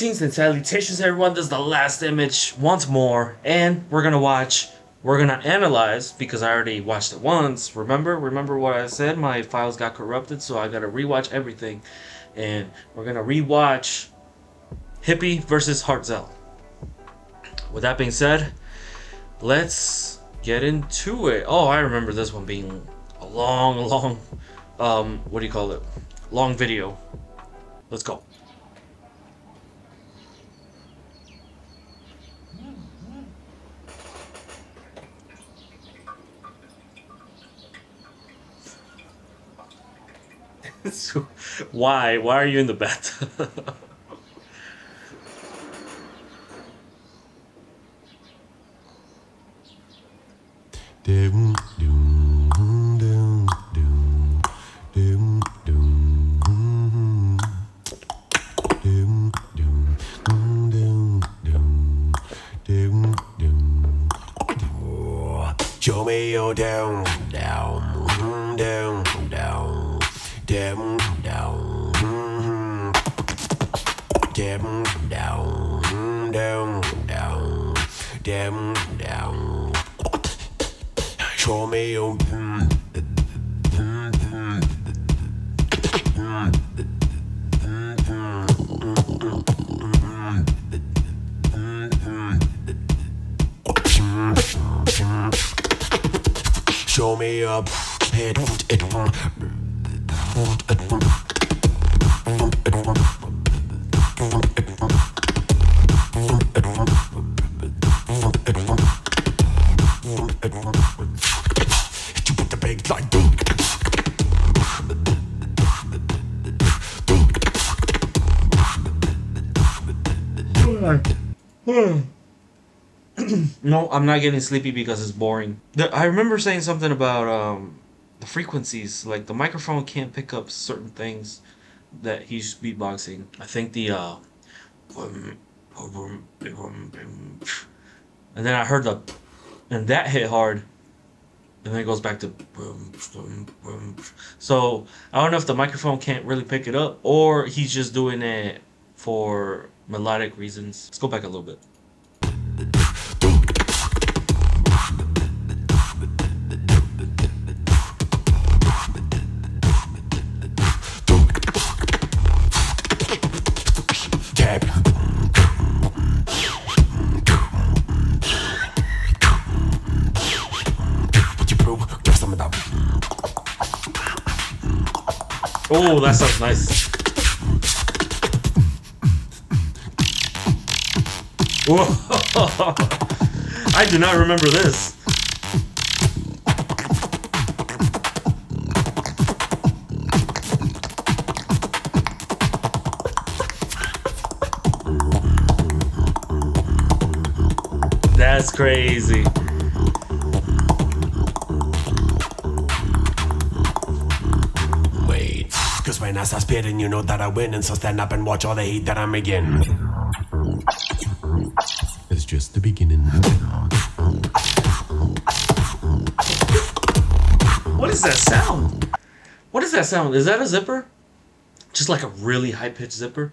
Greetings and salutations, everyone. This is the last image once more, and we're gonna watch. We're gonna analyze because I already watched it once. Remember, remember what I said? My files got corrupted, so I gotta rewatch everything, and we're gonna rewatch Hippy versus Heartzel. With that being said, let's get into it. Oh, I remember this one being a long, long, um, what do you call it? Long video. Let's go. so, why? Why are you in the bed? Show me your down, down, down down, down, down, down, down, down, down, down. Show me your Show me your no, I'm not getting sleepy because it's boring. I remember saying something about um, the frequencies. Like the microphone can't pick up certain things that he's beatboxing. I think the uh, and then I heard the and that hit hard. And then it goes back to so I don't know if the microphone can't really pick it up or he's just doing it for melodic reasons. Let's go back a little bit. Oh, that sounds nice. Whoa. I do not remember this. That's crazy. Cause when I start spitting, you know that I win, and so stand up and watch all the hate that I'm begin. It's just the beginning. What is that sound? What is that sound? Is that a zipper? Just like a really high pitched zipper?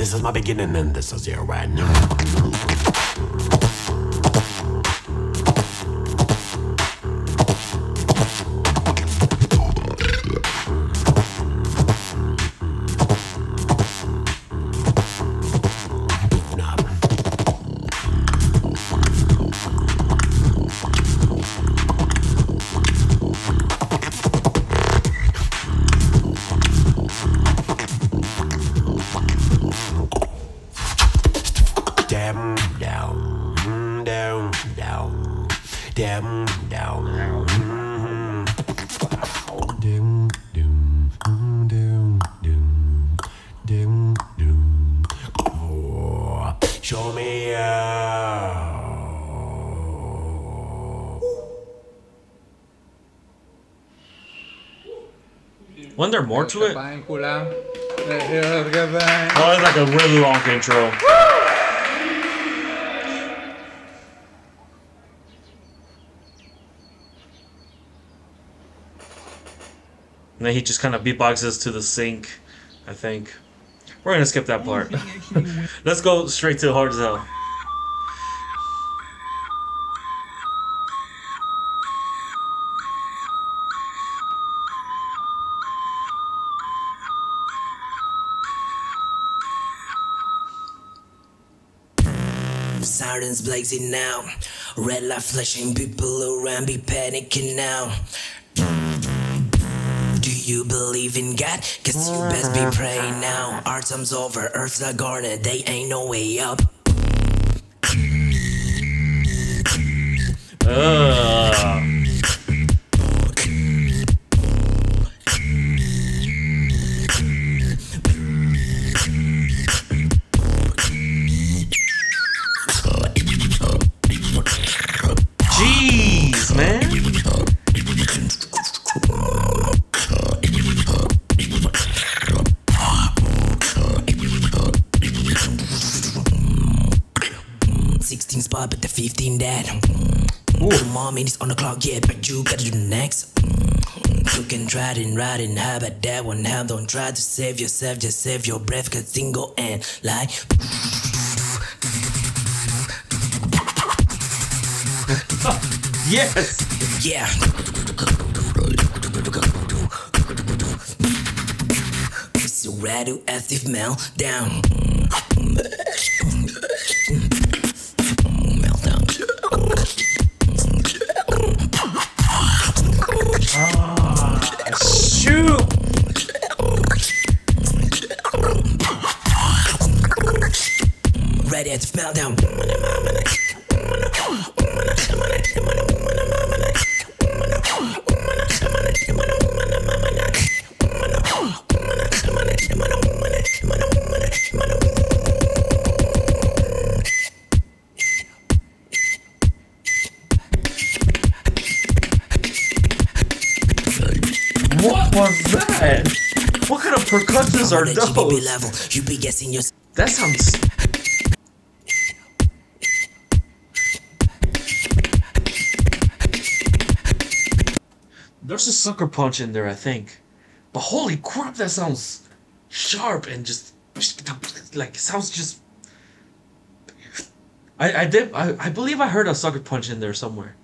This is my beginning, and this is your end. them down. Oh, show me. Uh. Wasn't there more to it? Oh, it's like a really long intro. And then he just kind of beatboxes to the sink, I think. We're gonna skip that part. Let's go straight to Heartzel. Sirens blazing now. Red light flashing, people around be panicking now. You believe in God? Cause you best be mm-hmm. praying now. Our time's over, Earth's a garden, they ain't no way up. Spot, but the 15 dead. Two more minutes on the clock, yeah, but you gotta do the next. Cooking, riding, riding, how about that one? How don't try to save yourself, just save your breath, cause single and like. Yes. Yeah. It's a radioactive meltdown. Meltdown. What kind of percussions are On the GBB those? level, you be guessing your That sounds. There's a sucker punch in there, I think. But holy crap, that sounds sharp and just like it sounds just. I I did I, I believe I heard a sucker punch in there somewhere.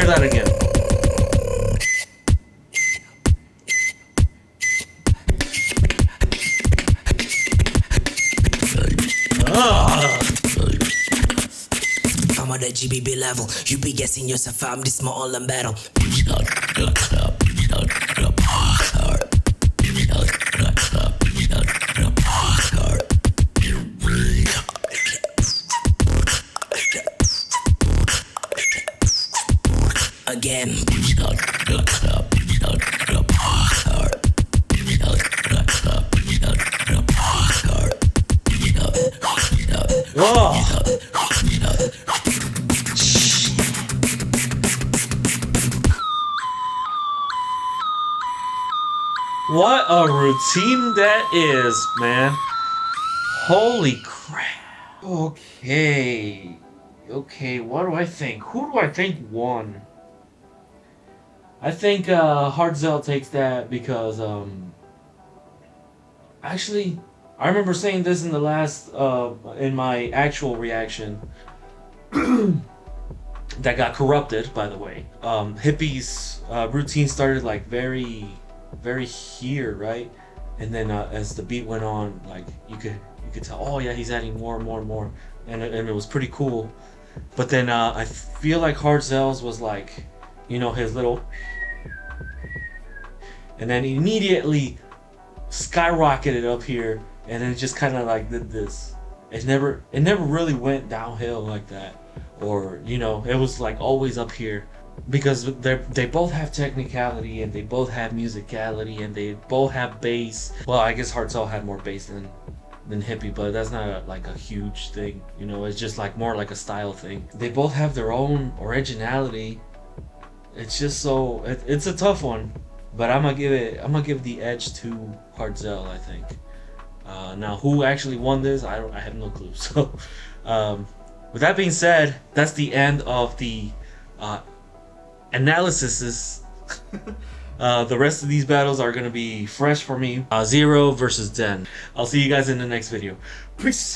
Hear that again. I'm on the GBB level. You be guessing yourself, I'm this small and battle. Again. What a routine that is, man. Holy crap. Okay. Okay, what do I think? Who do I think won? I think uh Heartzel takes that because um actually I remember saying this in the last uh in my actual reaction that got corrupted by the way. Um Hippy's uh routine started like very very here, right? And then uh, as the beat went on, like you could you could tell, oh yeah, he's adding more and more and more, and and it was pretty cool. But then uh, I feel like Heartzel's was like, you know, his little, and then immediately skyrocketed up here, and then just kind of like did this. It never it never really went downhill like that, or you know, it was like always up here because they they both have technicality and they both have musicality and they both have bass. Well, I guess Heartzel had more bass than than Hippy, but that's not a, like a huge thing. You know, it's just like more like a style thing. They both have their own originality. It's just so it, it's a tough one, but I'm gonna give it I'm gonna give the edge to Heartzel. I think. Uh, now, who actually won this? I don't. I have no clue. So, um, with that being said, that's the end of the uh, analysis. uh, the rest of these battles are gonna be fresh for me. Uh, Zero versus Den. I'll see you guys in the next video. Peace.